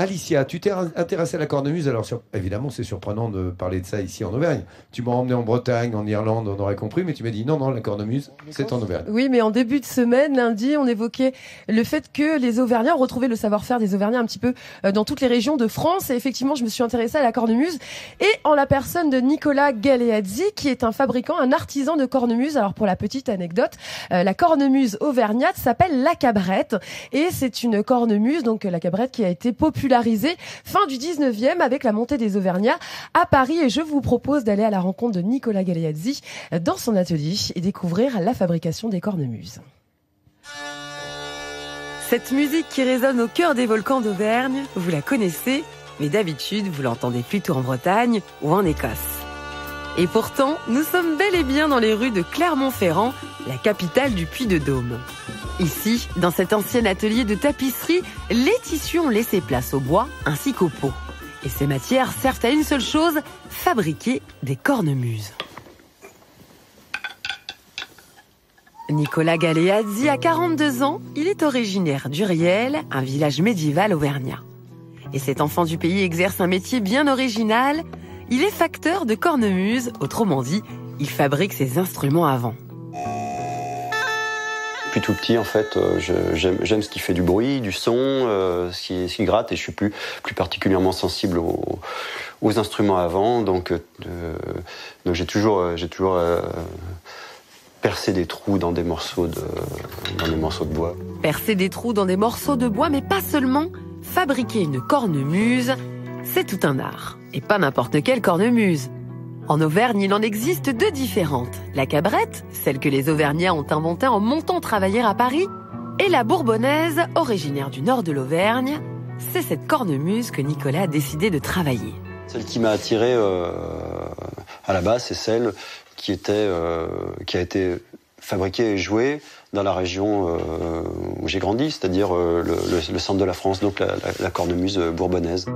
Alicia, tu t'es intéressée à la cornemuse? Alors, évidemment, c'est surprenant de parler de ça ici en Auvergne. Tu m'as emmené en Bretagne, en Irlande, on aurait compris, mais tu m'as dit non, non, la cornemuse, c'est en Auvergne. Oui, mais en début de semaine, lundi, on évoquait le fait que les Auvergnats ont retrouvé le savoir-faire des Auvergnats un petit peu euh, dans toutes les régions de France. Et effectivement, je me suis intéressée à la cornemuse et en la personne de Nicolas Galeazzi, qui est un fabricant, un artisan de cornemuse. Alors, pour la petite anecdote, euh, la cornemuse auvergnate s'appelle la cabrette et c'est une cornemuse, donc la cabrette qui a été populaire fin du 19e avec la montée des Auvergnats à Paris et je vous propose d'aller à la rencontre de Nicolas Galeazzi dans son atelier et découvrir la fabrication des cornemuses. Cette musique qui résonne au cœur des volcans d'Auvergne, vous la connaissez, mais d'habitude vous l'entendez plutôt en Bretagne ou en Écosse. Et pourtant, nous sommes bel et bien dans les rues de Clermont-Ferrand, la capitale du Puy-de-Dôme. Ici, dans cet ancien atelier de tapisserie, les tissus ont laissé place au bois ainsi qu'aux peaux. Et ces matières servent à une seule chose, fabriquer des cornemuses. Nicolas Galeazzi a 42 ans, il est originaire d'Uriel, un village médiéval auvergnat. Et cet enfant du pays exerce un métier bien original, il est facteur de cornemuse, autrement dit, il fabrique ses instruments avant. Depuis tout petit, en fait, euh, j'aime ce qui fait du bruit, du son, euh, ce, qui, gratte, et je suis plus, plus particulièrement sensible aux, instruments avant. Donc, euh, j'ai toujours, j'ai toujours percé des trous dans des morceaux de, dans des morceaux de bois. Percer des trous dans des morceaux de bois, mais pas seulement. Fabriquer une cornemuse, c'est tout un art. Et pas n'importe quelle cornemuse. En Auvergne, il en existe deux différentes. La cabrette, celle que les Auvergnats ont inventée en montant travailler à Paris, et la bourbonnaise, originaire du nord de l'Auvergne. C'est cette cornemuse que Nicolas a décidé de travailler. Celle qui m'a attiré euh, à la base, c'est celle qui, était, euh, qui a été fabriquée et jouée dans la région euh, où j'ai grandi, c'est-à-dire le, centre de la France, donc la cornemuse bourbonnaise.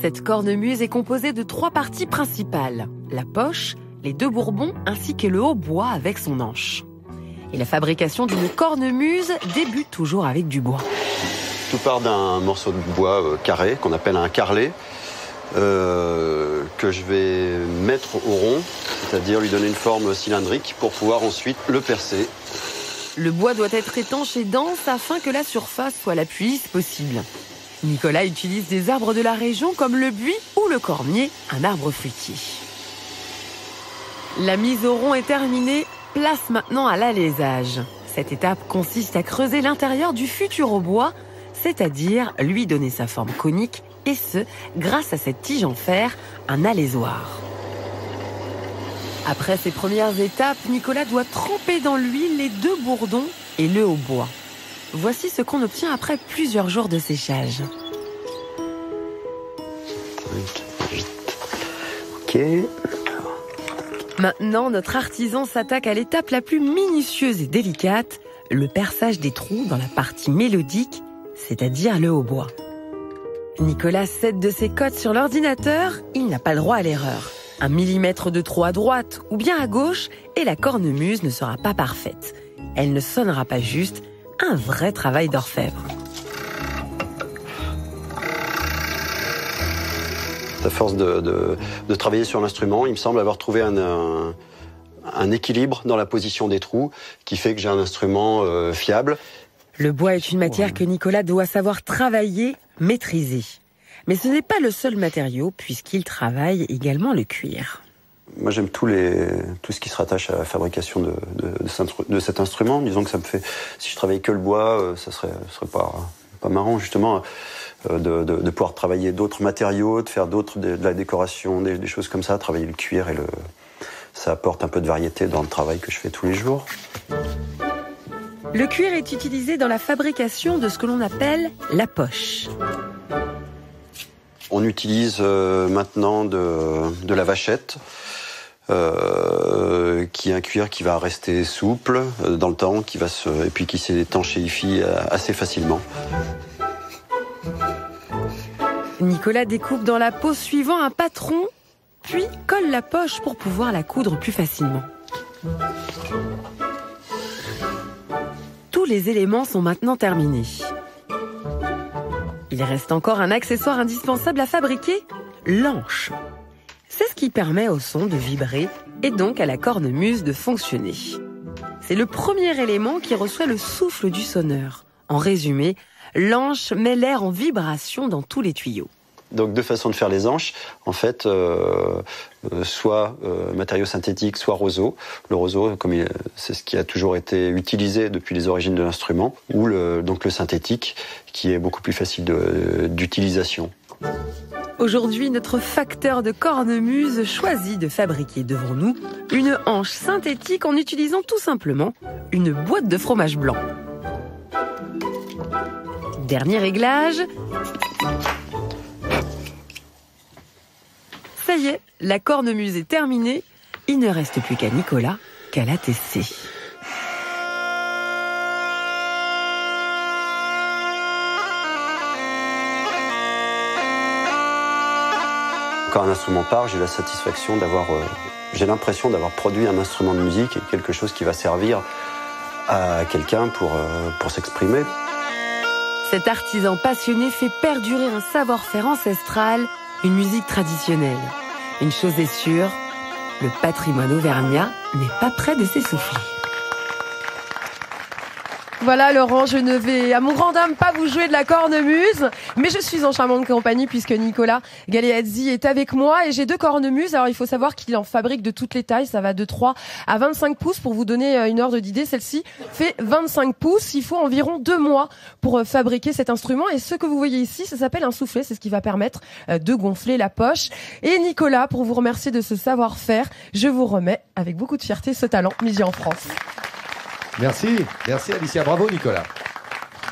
Cette cornemuse est composée de trois parties principales. La poche, les deux bourbons ainsi que le hautbois avec son anche. Et la fabrication d'une cornemuse débute toujours avec du bois. Tout part d'un morceau de bois euh, carré qu'on appelle un carlet. Euh, que je vais mettre au rond, c'est-à-dire lui donner une forme cylindrique pour pouvoir ensuite le percer. Le bois doit être étanche et dense afin que la surface soit la plus lisse possible. Nicolas utilise des arbres de la région comme le buis ou le cormier, un arbre fruitier. La mise au rond est terminée, place maintenant à l'alésage. Cette étape consiste à creuser l'intérieur du futur au c'est-à-dire lui donner sa forme conique, et ce, grâce à cette tige en fer, un alésoir. Après ces premières étapes, Nicolas doit tremper dans l'huile les deux bourdons et le hautbois. Voici ce qu'on obtient après plusieurs jours de séchage. Ok. Maintenant, notre artisan s'attaque à l'étape la plus minutieuse et délicate, le perçage des trous dans la partie mélodique, c'est-à-dire le hautbois. Nicolas cède de ses codes sur l'ordinateur, il n'a pas le droit à l'erreur. Un millimètre de trou à droite ou bien à gauche et la cornemuse ne sera pas parfaite. Elle ne sonnera pas juste, un vrai travail d'orfèvre. À force de, travailler sur l'instrument, il me semble avoir trouvé un, équilibre dans la position des trous qui fait que j'ai un instrument euh, fiable. Le bois est une matière que Nicolas doit savoir travailler, maîtriser. Mais ce n'est pas le seul matériau puisqu'il travaille également le cuir. Moi, j'aime tout, les, tout ce qui se rattache à la fabrication de, de, cet instrument. Disons que ça me fait. Si je travaillais que le bois, euh, ça serait, serait pas, pas marrant, justement, euh, de, pouvoir travailler d'autres matériaux, de faire d'autres, de, la décoration, des, choses comme ça, travailler le cuir et le. Ça apporte un peu de variété dans le travail que je fais tous les jours. Le cuir est utilisé dans la fabrication de ce que l'on appelle la poche. On utilise euh, maintenant de, de la vachette. Euh, qui est un cuir qui va rester souple euh, dans le temps, qui va se, et puis qui s'étanchéifie euh, assez facilement. Nicolas découpe dans la peau suivant un patron, puis colle la poche pour pouvoir la coudre plus facilement. Tous les éléments sont maintenant terminés. Il reste encore un accessoire indispensable à fabriquer, l'anche. Qui permet au son de vibrer et donc à la cornemuse de fonctionner. C'est le premier élément qui reçoit le souffle du sonneur. En résumé, l'anche met l'air en vibration dans tous les tuyaux. Donc deux façons de faire les anches. En fait, euh, euh, soit euh, matériaux synthétiques, soit roseau. Le roseau, comme c'est ce qui a toujours été utilisé depuis les origines de l'instrument, ou le, donc le synthétique, qui est beaucoup plus facile d'utilisation. Aujourd'hui, notre facteur de cornemuse choisit de fabriquer devant nous une hanche synthétique en utilisant tout simplement une boîte de fromage blanc. Dernier réglage. Ça y est, la cornemuse est terminée. Il ne reste plus qu'à Nicolas qu'à la tester. Un instrument part, j'ai la satisfaction d'avoir, euh, j'ai l'impression d'avoir produit un instrument de musique et quelque chose qui va servir à quelqu'un pour, euh, pour s'exprimer. Cet artisan passionné fait perdurer un savoir-faire ancestral, une musique traditionnelle. Une chose est sûre, le patrimoine auvergnat n'est pas prêt de s'essouffler. Voilà Laurent, je ne vais à mon grand dame pas vous jouer de la cornemuse, mais je suis en charmante compagnie puisque Nicolas Galeazzi est avec moi et j'ai deux cornemuses. Alors il faut savoir qu'il en fabrique de toutes les tailles, ça va de 3 à 25 pouces pour vous donner euh, une ordre d'idée. Celle-ci fait 25 pouces, il faut environ deux mois pour euh, fabriquer cet instrument et ce que vous voyez ici, ça s'appelle un soufflet, c'est ce qui va permettre euh, de gonfler la poche. Et Nicolas, pour vous remercier de ce savoir-faire, je vous remets avec beaucoup de fierté ce talent mis en France. Merci, merci Alicia. Bravo Nicolas.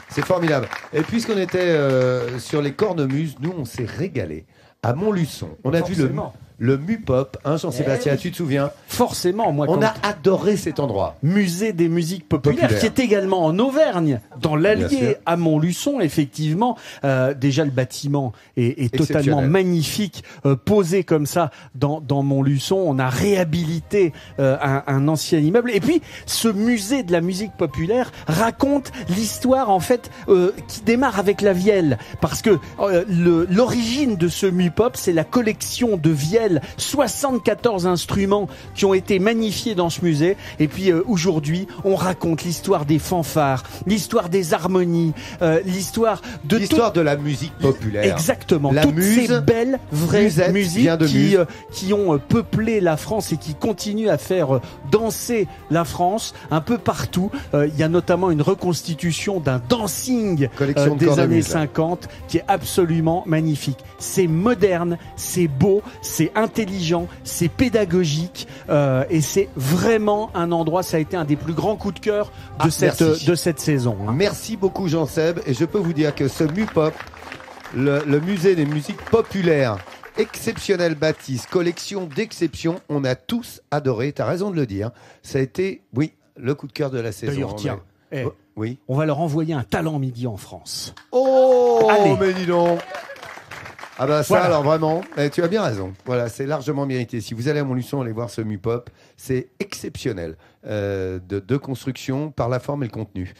C'est formidable. Et puisqu'on était euh, sur les cornemuses, nous on s'est régalé à Montluçon. On a vu le, le MUPOP, hein, Jean-Sébastien, eh tu te souviens Forcément, moi. On a adoré cet endroit. Musée des musiques populaires, qui est également en Auvergne, dans l'Allier, à Montluçon, effectivement. Euh, déjà, le bâtiment est, est totalement magnifique, euh, posé comme ça dans, dans Montluçon. On a réhabilité euh, un, un, ancien immeuble. Et puis, ce musée de la musique populaire raconte l'histoire, en fait, euh, qui démarre avec la vielle. Parce que euh, l'origine de ce MUPOP, c'est la collection de vielles 74 instruments qui ont été magnifiés dans ce musée. Et puis euh, aujourd'hui, on raconte l'histoire des fanfares, l'histoire des harmonies, euh, l'histoire de l'histoire de la musique populaire. Exactement. La Toutes ces belles vraies musiques qui, euh, qui ont peuplé la France et qui continuent à faire danser la France un peu partout. Il y a notamment une reconstitution d'un dancing des années 50 qui est absolument magnifique. C'est moderne, c'est beau, c'est intelligent, c'est pédagogique euh, et c'est vraiment un endroit. Ça a été un des plus grands coups de cœur de ah, cette de cette saison. Hein. Merci beaucoup Jean Seb et je peux vous dire que ce MUPOP, le, le musée des musiques populaires exceptionnel bâtisse, collection d'exception. On a tous adoré, tu as raison de le dire. Ça a été, oui, le coup de cœur de la saison. D'ailleurs, tiens, eh, oh, oui. on va leur envoyer un talent midi en France. Oh, Allez. mais dis donc ah bah ça alors vraiment, eh, tu as bien raison. Voilà, c'est largement mérité. Si vous allez à Montluçon, allez voir ce MUPOP, c'est exceptionnel euh, de, de construction par la forme et le contenu.